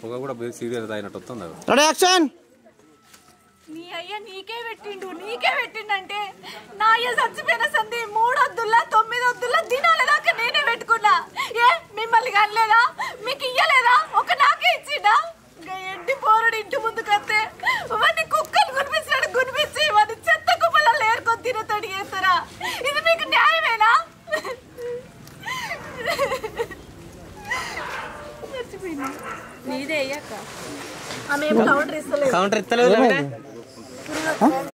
పొగ కూడా సీరియస్ అయినట్టు వస్తుంది రెడీ యాక్షన్! నీ అయ్య నీకే పెట్టిండు నీకే పెట్టిండంటే నా అయ్య చచ్చిపోయిన సంధి మూడు వద్దుల్లా తొమ్మిది వద్దుల్లా దినాల దాకా నేనే పెట్టుకున్నా. ఏ మిమ్మల్ని కనలేదా? మీకు ఇయ్యలేదా? ఒక నాకే ఇచ్చిండా? ఇంకా ఎండి పోరడు ఇంటి ముందుకు వస్తే వాడిని కుక్కలు గునిపించినట్టు గునిపించి వాడిని చెత్త కుప్పలలో ఏరుకొని తినతడి చేస్తారా కౌంటర్ ఇస్తలేదు.